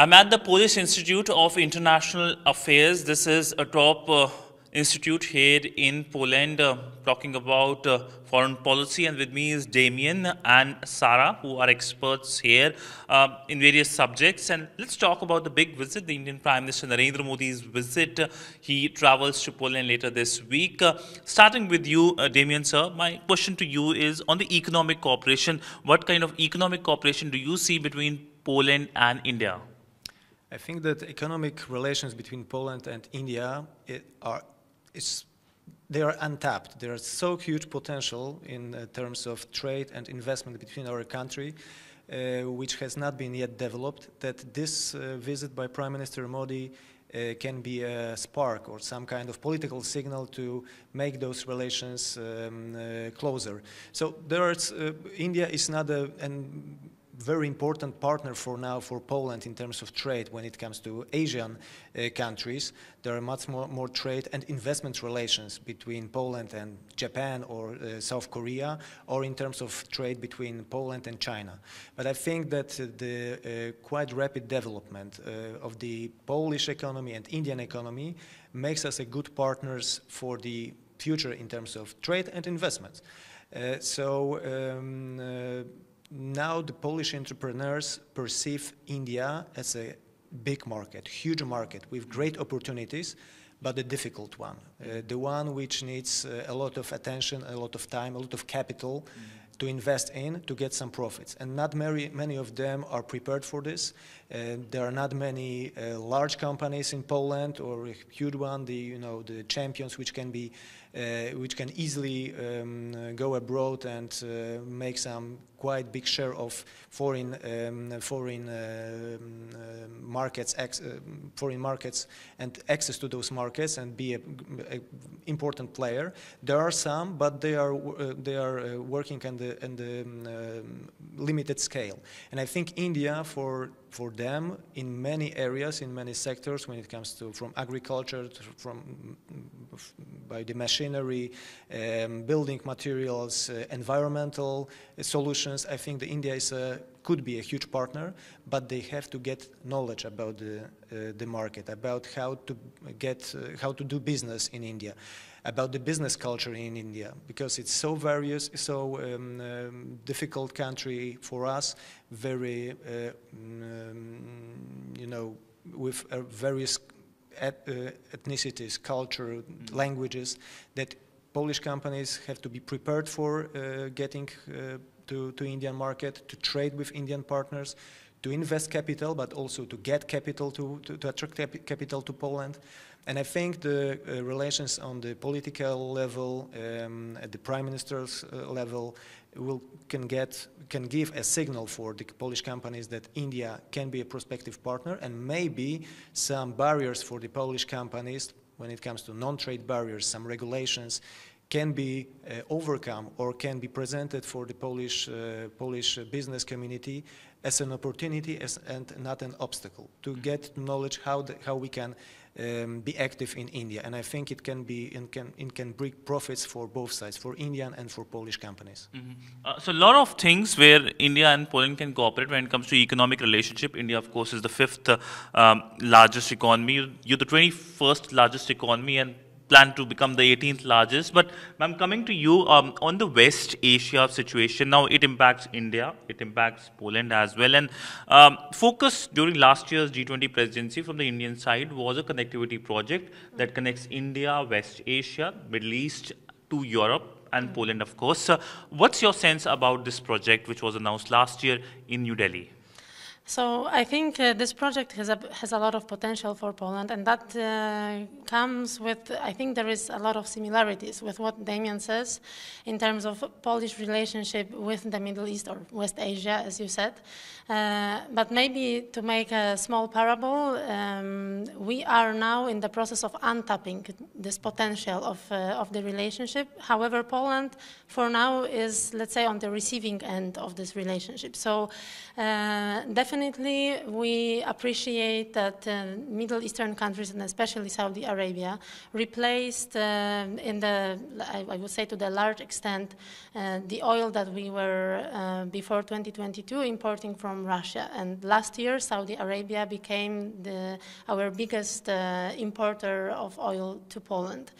I'm at the Polish Institute of International Affairs. This is a top uh, institute here in Poland uh, talking about uh, foreign policy. And with me is Damian and Sara who are experts here uh, in various subjects. And let's talk about the big visit. The Indian Prime Minister Narendra Modi's visit. He travels to Poland later this week. Uh, starting with you uh, Damian sir my question to you is on the economic cooperation. What kind of economic cooperation do you see between Poland and India I think that economic relations between Poland and India are is they are untapped. There is so huge potential in uh, terms of trade and investment between our country, uh, which has not been yet developed, that this uh, visit by Prime Minister Modi uh, can be a spark or some kind of political signal to make those relations um, uh, closer. So there is, uh, India is not a, an very important partner for now for Poland in terms of trade when it comes to Asian uh, countries. There are much more, more, trade and investment relations between Poland and Japan or uh, South Korea, or in terms of trade between Poland and China. But I think that uh, the uh, quite rapid development uh, of the Polish economy and Indian economy makes us a good partners for the future in terms of trade and investments. Uh, so um, now the Polish entrepreneurs perceive India as a big market, huge market with great opportunities, but a difficult one. Uh, the one which needs uh, a lot of attention, a lot of time, a lot of capital mm to invest in to get some profits. And not many, many of them are prepared for this. Uh, there are not many uh, large companies in Poland or a huge one, the, you know, the champions which can be which can easily um, go abroad and uh, make some quite big share of foreign um, foreign um, uh, markets foreign markets and access to those markets and be an important player. There are some, but they are they are working on the, on the um, limited scale. And I think India for for them in many areas, in many sectors, when it comes to from agriculture, to, from by the machinery, um, building materials, uh, environmental uh, solutions. I think that India is a, could be a huge partner, but they have to get knowledge about the, uh, the market, about how to get, uh, how to do business in India about the business culture in India because it's so various, so um, um, difficult country for us, very, uh, um, you know, with uh, various et uh, ethnicities, culture, mm -hmm. languages that Polish companies have to be prepared for uh, getting uh, to, to Indian market, to trade with Indian partners, to invest capital, but also to get capital to, to, to attract cap capital to Poland. And I think the uh, relations on the political level, um, at the prime minister's uh, level, will can get can give a signal for the Polish companies that India can be a prospective partner, and maybe some barriers for the Polish companies when it comes to non-trade barriers, some regulations can be uh, overcome or can be presented for the Polish uh, Polish business community as an opportunity as, and not an obstacle to get knowledge how the, how we can um, be active in India. And I think it can be and can it can bring profits for both sides, for Indian and for Polish companies. Mm -hmm. uh, so a lot of things where India and Poland can cooperate when it comes to economic relationship. India, of course, is the fifth uh, um, largest economy. You're the 21st largest economy, and plan to become the 18th largest. But I'm coming to you um, on the West Asia situation. Now it impacts India, it impacts Poland as well. And um, focus during last year's G20 presidency from the Indian side was a connectivity project that connects India, West Asia, Middle East to Europe and Poland, of course. Uh, what's your sense about this project, which was announced last year in New Delhi? So I think uh, this project has a, has a lot of potential for Poland, and that uh, comes with, I think there is a lot of similarities with what Damian says in terms of Polish relationship with the Middle East or West Asia, as you said. Uh, but maybe to make a small parable, um, we are now in the process of untapping this potential of, uh, of the relationship. However, Poland for now is, let's say, on the receiving end of this relationship. So uh, definitely definitely, we appreciate that uh, Middle Eastern countries, and especially Saudi Arabia, replaced uh, in the, I, would say to the large extent, uh, the oil that we were uh, before 2022 importing from Russia. And last year, Saudi Arabia became the, our biggest uh, importer of oil to Poland.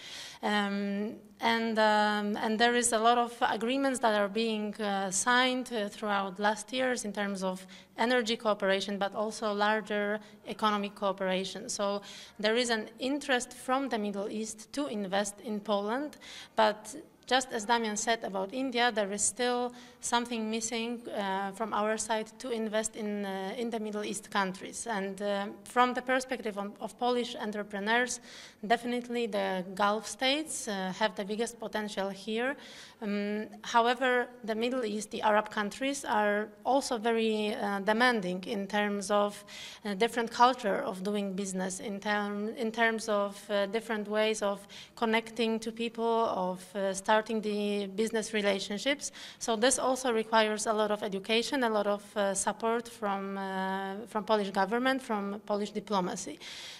Um, and, um, and there is a lot of agreements that are being uh, signed uh, throughout last years in terms of energy cooperation, but also larger economic cooperation. So there is an interest from the Middle East to invest in Poland, but just as Damian said about India, there is still something missing uh, from our side to invest in, uh, in the Middle East countries. And uh, from the perspective of, Polish entrepreneurs, definitely the Gulf states uh, have the biggest potential here. Um, however, the Middle East, the Arab countries, are also very uh, demanding in terms of uh, different culture of doing business, in, term, in terms of different ways of connecting to people, of starting starting the business relationships. So this also requires a lot of education, a lot of uh, support from, uh, from Polish government, from Polish diplomacy.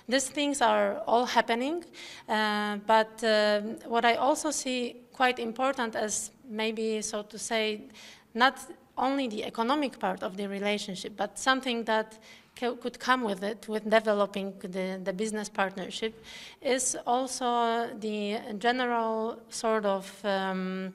These things are all happening, uh, but uh, what I also see quite important as maybe, so to say, not only the economic part of the relationship, but something that could come with it, with developing the, the business partnership, is also the general sort of, um,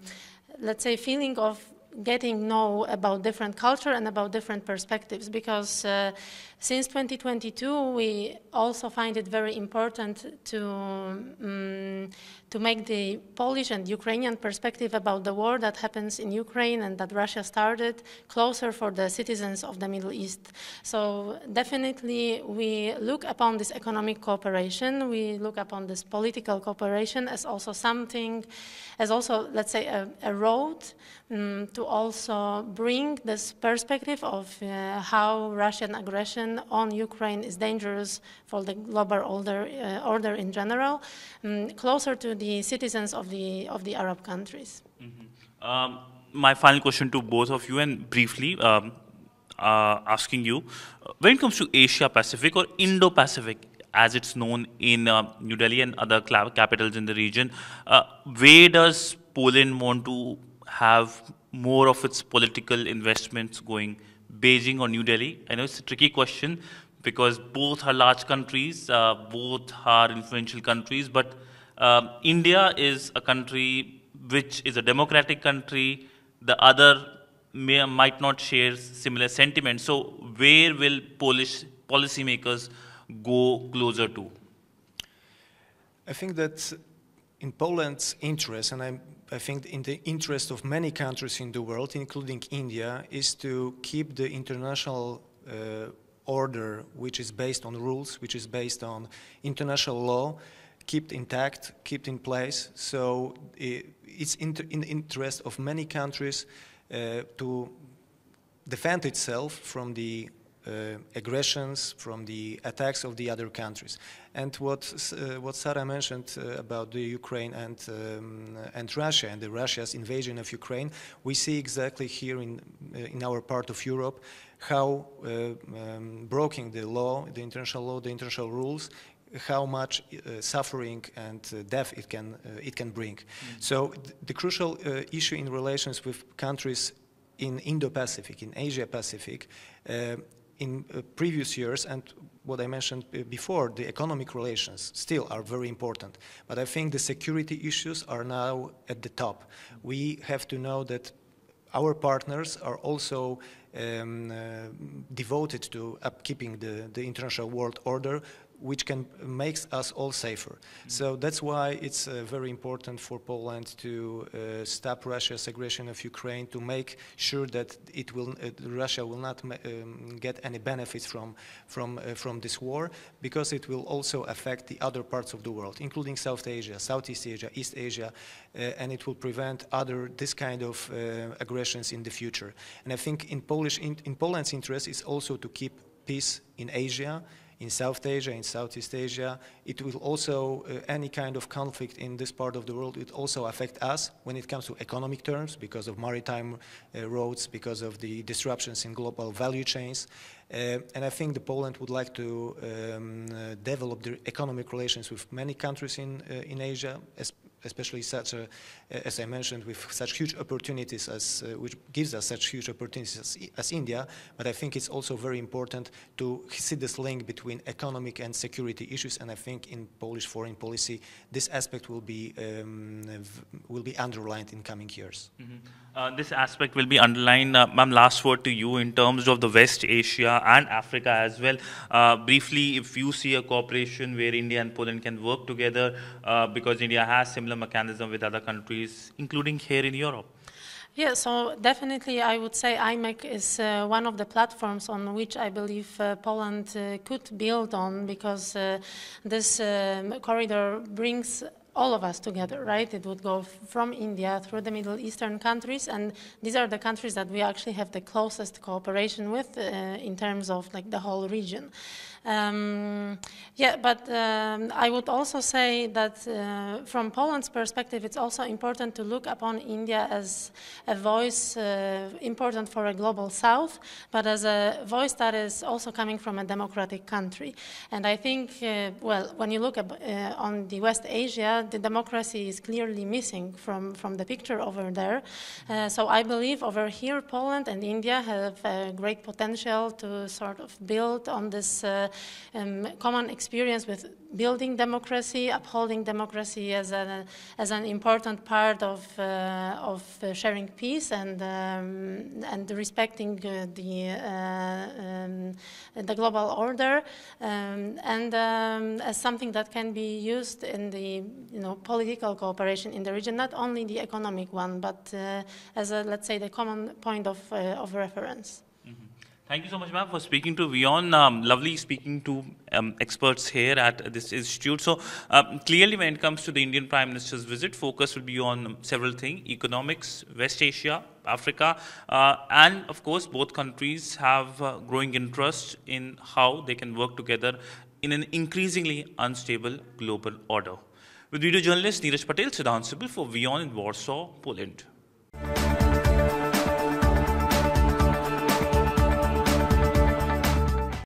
let's say, feeling of getting know about different culture and about different perspectives because uh, since 2022 we also find it very important to um, to make the Polish and Ukrainian perspective about the war that happens in Ukraine and that Russia started closer for the citizens of the Middle East. So definitely we look upon this economic cooperation, we look upon this political cooperation as also something, as also, let's say, a, a road um, to also bring this perspective of uh, how Russian aggression on Ukraine is dangerous for the global order, uh, order in general, um, closer to the citizens of the, of the Arab countries. Mm -hmm. um, my final question to both of you, and briefly, um, uh, asking you, when it comes to Asia Pacific or Indo Pacific, as it's known in uh, New Delhi and other capitals in the region, uh, where does Poland want to have more of its political investments going Beijing or New Delhi? I know it's a tricky question because both are large countries, uh, both are influential countries, but um, India is a country which is a democratic country. The other may, might not share similar sentiments. So where will Polish policymakers go closer to? I think that in Poland's interest, and I'm, i think in the interest of many countries in the world, including India, is to keep the international uh, order, which is based on rules, which is based on international law, kept intact, kept in place. So it's in the interest of many countries uh, to defend itself from the aggressions, from the attacks of the other countries. And what uh, what Sara mentioned uh, about the Ukraine and um, and Russia and the Russia's invasion of Ukraine, we see exactly here in uh, in our part of Europe how uh, um, breaking the law, the international law, the international rules how much uh, suffering and uh, death it can uh, it can bring. Mm -hmm. So th the crucial uh, issue in relations with countries in Indo-Pacific, in Asia-Pacific, uh, in uh, previous years and what I mentioned before, the economic relations still are very important. But I think the security issues are now at the top. We have to know that our partners are also um, uh, devoted to upkeeping the, the international world order which can makes us all safer. Mm -hmm. So that's why it's uh, very important for Poland to uh, stop Russia's aggression of Ukraine, to make sure that it will uh, Russia will not um, get any benefits from from uh, from this war, because it will also affect the other parts of the world, including South Asia, Southeast Asia, East Asia, uh, and it will prevent other this kind of uh, aggressions in the future. And I think in Polish in, in Poland's interest is also to keep peace in Asia in South Asia, in Southeast Asia. It will also, uh, any kind of conflict in this part of the world, it also affect us when it comes to economic terms because of maritime uh, roads, because of the disruptions in global value chains. Uh, and I think the Poland would like to um, uh, develop the economic relations with many countries in, uh, in Asia, especially such a, as I mentioned, with such huge opportunities as, uh, which gives us such huge opportunities as, as, India, but I think it's also very important to see this link between economic and security issues, and I think in Polish foreign policy, this aspect will be, um, will be underlined in coming years. Mm -hmm. uh, this aspect will be underlined. Uh, Ma'am, last word to you in terms of the West Asia and Africa as well. Uh, briefly, if you see a cooperation where India and Poland can work together, uh, because India has similar mechanism with other countries, including here in Europe. Yeah, so definitely I would say IMEC is uh, one of the platforms on which I believe uh, Poland uh, could build on because uh, this um, corridor brings all of us together, right? It would go from India through the Middle Eastern countries, and these are the countries that we actually have the closest cooperation with uh, in terms of like the whole region. Um, yeah, but um, I would also say that uh, from Poland's perspective, it's also important to look upon India as a voice uh, important for a global South, but as a voice that is also coming from a democratic country. And I think, uh, well, when you look up, uh, on the West Asia, the democracy is clearly missing from, from the picture over there. Uh, so I believe over here, Poland and India have a great potential to sort of build on this uh, um, common experience with building democracy, upholding democracy as, a, as an important part of, uh, of uh, sharing peace and, um, and respecting uh, the, uh, um, the global order, um, and um, as something that can be used in the you know, political cooperation in the region, not only the economic one, but uh, as a, let's say, the common point of, uh, of reference. Thank you so much, ma'am, for speaking to WION. Um, lovely speaking to um, experts here at this institute. So um, clearly, when it comes to the Indian Prime Minister's visit, focus will be on several things: economics, West Asia, Africa, uh, and of course, both countries have uh, growing interest in how they can work together in an increasingly unstable global order. With video journalist Neeraj Patel, Sidhant Sibal for WION in Warsaw, Poland.